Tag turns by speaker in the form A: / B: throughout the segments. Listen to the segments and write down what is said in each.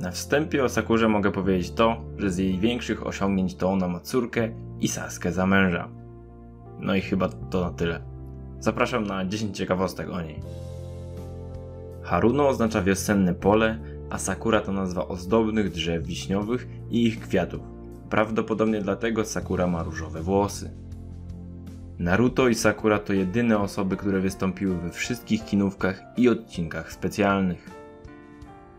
A: Na wstępie o Sakurze mogę powiedzieć to, że z jej większych osiągnięć to ona ma córkę i Saskę za męża. No i chyba to na tyle. Zapraszam na 10 ciekawostek o niej. Haruno oznacza wiosenne pole, a Sakura to nazwa ozdobnych drzew wiśniowych i ich kwiatów. Prawdopodobnie dlatego Sakura ma różowe włosy. Naruto i Sakura to jedyne osoby, które wystąpiły we wszystkich kinówkach i odcinkach specjalnych.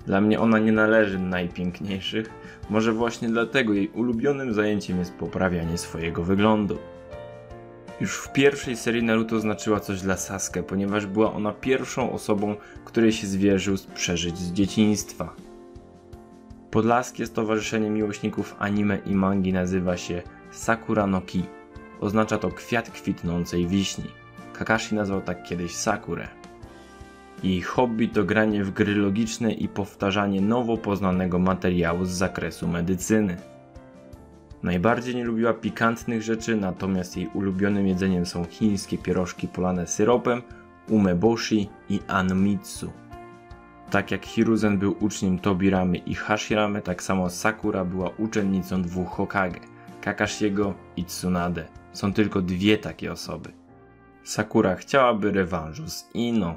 A: Dla mnie ona nie należy do najpiękniejszych, może właśnie dlatego jej ulubionym zajęciem jest poprawianie swojego wyglądu. Już w pierwszej serii Naruto znaczyła coś dla Sasuke, ponieważ była ona pierwszą osobą, której się zwierzył z przeżyć z dzieciństwa. Podlaskie Stowarzyszenie Miłośników Anime i Mangi nazywa się Sakura no Ki. Oznacza to kwiat kwitnącej wiśni. Kakashi nazwał tak kiedyś Sakurę. Jej hobby to granie w gry logiczne i powtarzanie nowo poznanego materiału z zakresu medycyny. Najbardziej nie lubiła pikantnych rzeczy, natomiast jej ulubionym jedzeniem są chińskie pierożki polane syropem, umeboshi i anmitsu. Tak jak Hiruzen był uczniem Tobiramy i Hashiramy, tak samo Sakura była uczennicą dwóch Hokage, Kakashiego i Tsunade. Są tylko dwie takie osoby. Sakura chciałaby rewanżu z Ino.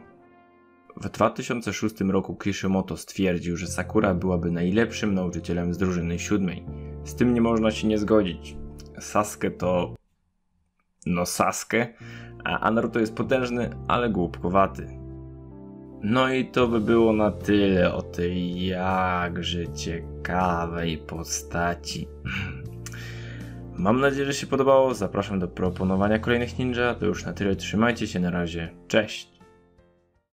A: W 2006 roku Kishimoto stwierdził, że Sakura byłaby najlepszym nauczycielem z drużyny siódmej. Z tym nie można się nie zgodzić. Sasuke to... no Sasuke, a Naruto jest potężny, ale głupkowaty. No i to by było na tyle o tej jakże ciekawej postaci. Mam nadzieję, że się podobało. Zapraszam do proponowania kolejnych ninja. To już na tyle. Trzymajcie się na razie. Cześć!